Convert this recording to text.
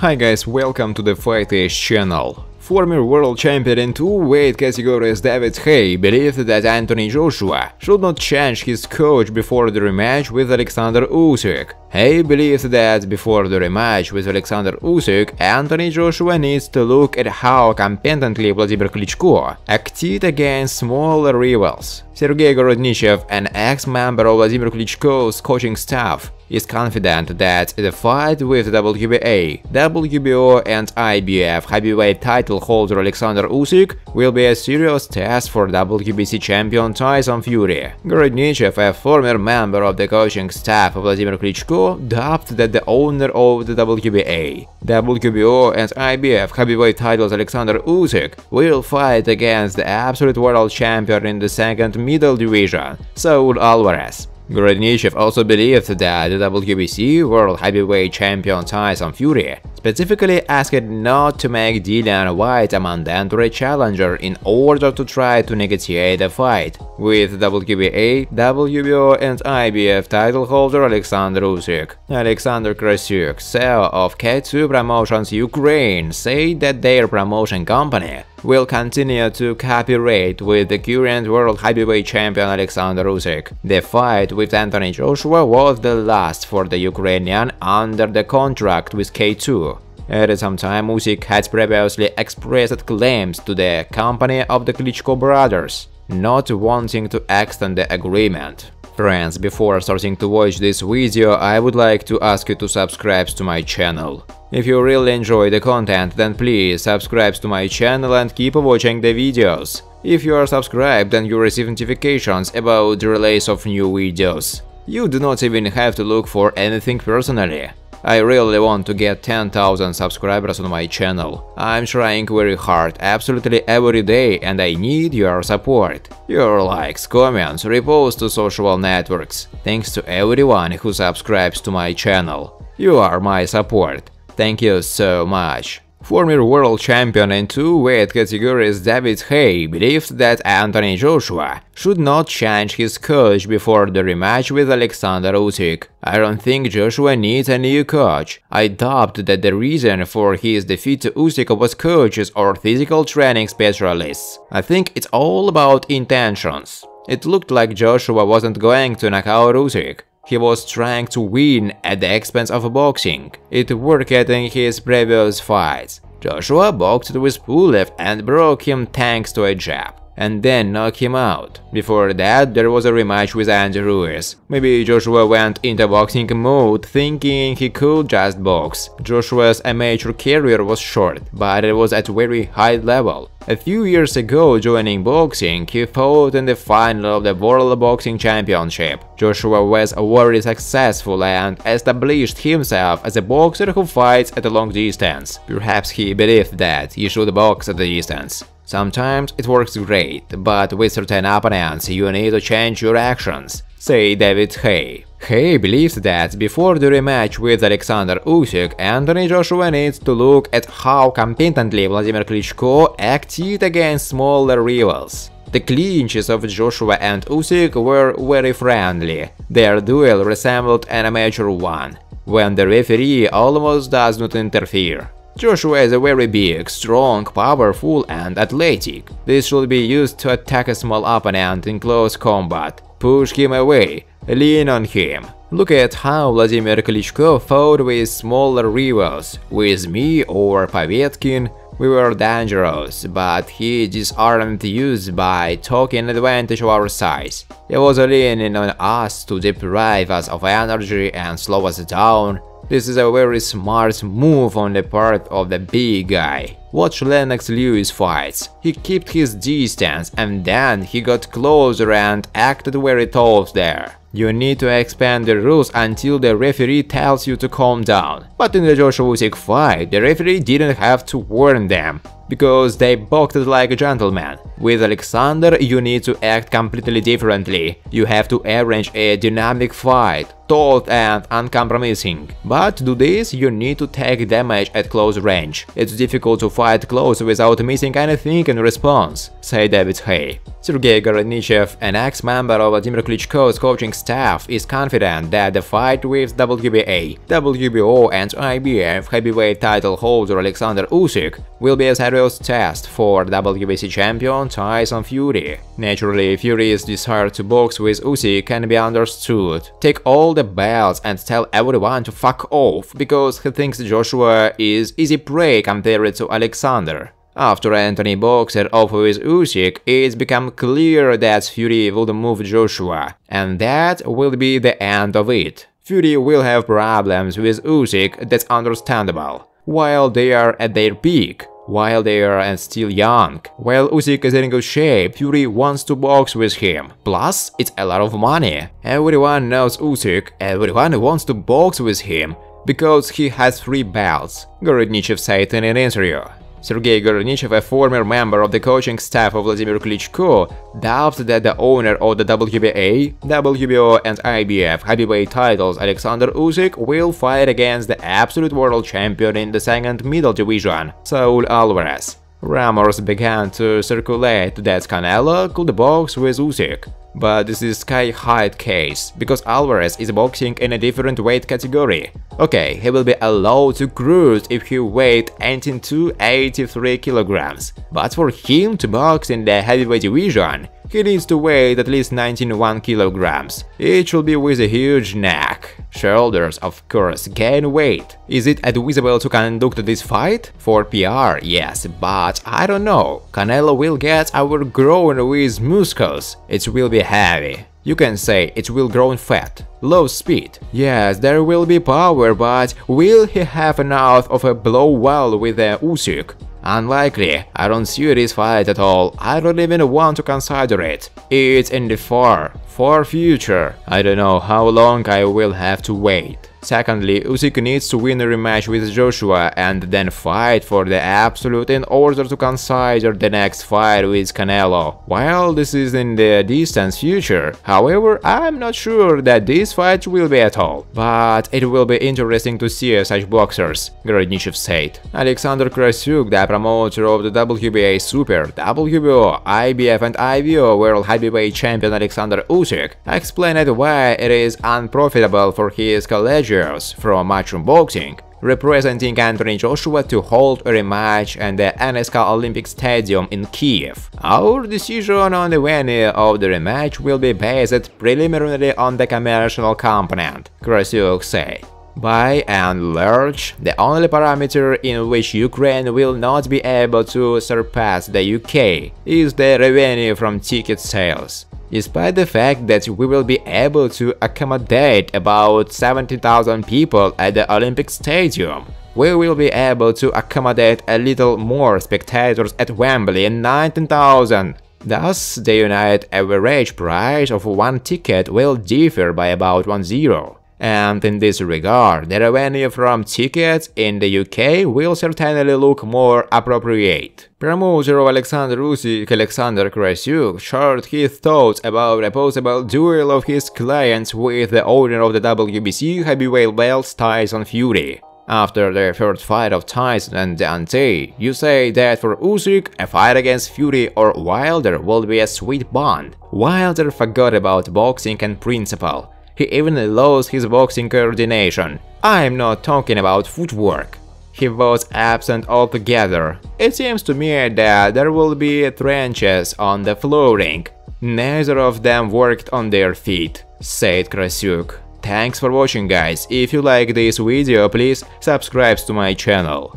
Hi guys, welcome to the Fight Age channel. Former world champion in two weight categories David Haye believed that Anthony Joshua should not change his coach before the rematch with Alexander Usyk. Haye believed that before the rematch with Alexander Usyk, Anthony Joshua needs to look at how competently Wladimir Klitschko acted against smaller rivals. Sergei Gorodnichev, an ex-member of Wladimir Klitschko's coaching staff, is confident that the fight with WBA, WBO and IBF heavyweight title holder Alexander Usyk will be a serious test for WBC champion Tyson Fury. Gorodnichev, a former member of the coaching staff of Wladimir Klitschko, dubbed that the owner of the WBA, WBO and IBF heavyweight titles Alexander Usyk will fight against the absolute world champion in the second middle division, Saul Alvarez. Gorodnichev also believed that the WBC World Heavyweight Champion Tyson Fury specifically asked not to make Dillian Whyte a mandatory challenger in order to try to negotiate the fight with WBA, WBO and IBF title holder Alexander Usyk. Alexander Krasyuk, CEO of K2 Promotions Ukraine, said that their promotion company will continue to cooperate with the current world heavyweight champion Alexander Usyk. The fight with Anthony Joshua was the last for the Ukrainian under the contract with K2. At some time, Usyk had previously expressed claims to the company of the Klitschko brothers, not wanting to extend the agreement. Friends, before starting to watch this video, I would like to ask you to subscribe to my channel. If you really enjoy the content, then please subscribe to my channel and keep watching the videos. If you are subscribed, then you receive notifications about the release of new videos. You do not even have to look for anything personally. I really want to get 10,000 subscribers on my channel. I'm trying very hard absolutely every day and I need your support. Your likes, comments, reposts to social networks. Thanks to everyone who subscribes to my channel. You are my support. Thank you so much. Former world champion in two weight categories David Haye believed that Anthony Joshua should not change his coach before the rematch with Alexander Usyk. I don't think Joshua needs a new coach. I doubt that the reason for his defeat to Usyk was coaches or physical training specialists. I think it's all about intentions. It looked like Joshua wasn't going to knock out Usyk. He was trying to win at the expense of boxing. It worked in his previous fights. Joshua boxed with Pulev and broke him thanks to a jab and then knock him out. Before that, there was a rematch with Andy Ruiz. Maybe Joshua went into boxing mode thinking he could just box. Joshua's amateur career was short, but it was at very high level. A few years ago, joining boxing, he fought in the final of the World Boxing Championship. Joshua was very successful and established himself as a boxer who fights at a long distance. Perhaps he believed that he should box at the distance. Sometimes it works great, but with certain opponents you need to change your actions, say David Haye. Haye believes that before the rematch with Alexander Usyk, Anthony Joshua needs to look at how competently Wladimir Klitschko acted against smaller rivals. The clinches of Joshua and Usyk were very friendly, their duel resembled an amateur one, when the referee almost does not interfere. Joshua is a very big, strong, powerful and athletic. This should be used to attack a small opponent in close combat, push him away, lean on him. Look at how Wladimir Klitschko fought with smaller rivals. With me or Povetkin, we were dangerous, but he disarmed us by taking advantage of our size. He was leaning on us to deprive us of energy and slow us down, this is a very smart move on the part of the big guy. Watch Lennox Lewis fights. He kept his distance and then he got closer and acted very tough there. You need to expand the rules until the referee tells you to calm down. But in the Joshua Usyk fight, the referee didn't have to warn them. because they boxed like a gentleman. With Alexander you need to act completely differently, you have to arrange a dynamic fight, taut and uncompromising. But to do this, you need to take damage at close range. It's difficult to fight close without missing anything in response, said David Haye. Sergei Gorodnichev, an ex-member of Wladimir Klitschko's coaching staff, is confident that the fight with WBA, WBO and IBF heavyweight title holder Alexander Usyk will be a serious test for WBC champion Tyson Fury. Naturally, Fury's desire to box with Usyk can be understood. Take all the belts and tell everyone to fuck off, because he thinks Joshua is easy prey compared to Alexander. After Anthony Boxer off with Usyk, it's become clear that Fury will move Joshua, and that will be the end of it. Fury will have problems with Usyk, that's understandable. While they are at their peak, while they are still young, while Usyk is in good shape, Fury wants to box with him. Plus, it's a lot of money. Everyone knows Usyk, everyone wants to box with him, because he has three belts, Gorodnichev said in an interview. Sergei Gorodnichev, a former member of the coaching staff of Wladimir Klitschko, doubts that the owner of the WBA, WBO and IBF heavyweight titles Alexander Usyk will fight against the absolute world champion in the second middle division, Saul Alvarez. Rumors began to circulate that Canelo could box with Usyk, but this is sky high case, because Alvarez is boxing in a different weight category. Okay, he will be allowed to cruise if he weighs 18 to 83 kilograms, but for him to box in the heavyweight division, he needs to weigh at least 91 kilograms. It should be with a huge neck. Shoulders, of course, gain weight. Is it advisable to conduct this fight? For PR, yes, but I don't know. Canelo will get our overgrown with muscles. It will be heavy. You can say it will grow fat, low speed. Yes, there will be power, but will he have enough of a blow well with the Usyk? Unlikely, I don't see this fight at all, I don't even want to consider it. It's in the far, far future, I don't know how long I will have to wait. Secondly, Usyk needs to win a rematch with Joshua and then fight for the absolute in order to consider the next fight with Canelo. While this is in the distant future, however, I'm not sure that this fight will be at all. But it will be interesting to see such boxers, Gorodnichev said. Alexander Krasyuk, the promoter of the WBA Super, WBO, IBF and IBO World Heavyweight Champion Alexander Usyk, explained why it is unprofitable for his colleagues from Matchroom Boxing, representing Anthony Joshua to hold a rematch at the NSK Olympic Stadium in Kiev. Our decision on the venue of the rematch will be based preliminarily on the commercial component, Krasyuk said. By and large, the only parameter in which Ukraine will not be able to surpass the UK is the revenue from ticket sales despite the fact that we will be able to accommodate about 70,000 people at the Olympic Stadium. We will be able to accommodate a little more spectators at Wembley in 19,000. Thus, the United average price of one ticket will differ by about 1 zero and in this regard, the revenue from tickets in the UK will certainly look more appropriate. Promoter of Alexander Usyk, Alexander Krasyuk, shared his thoughts about a possible duel of his clients with the owner of the WBC heavyweight belts Tyson Fury. After the first fight of Tyson and Deontay, you say that for Usyk, a fight against Fury or Wilder will be a sweet bond. Wilder forgot about boxing and principle. He even lost his boxing coordination. I'm not talking about footwork. He was absent altogether. It seems to me that there will be trenches on the flooring. Neither of them worked on their feet, said Krasyuk. Thanks for watching guys, if you like this video please subscribe to my channel.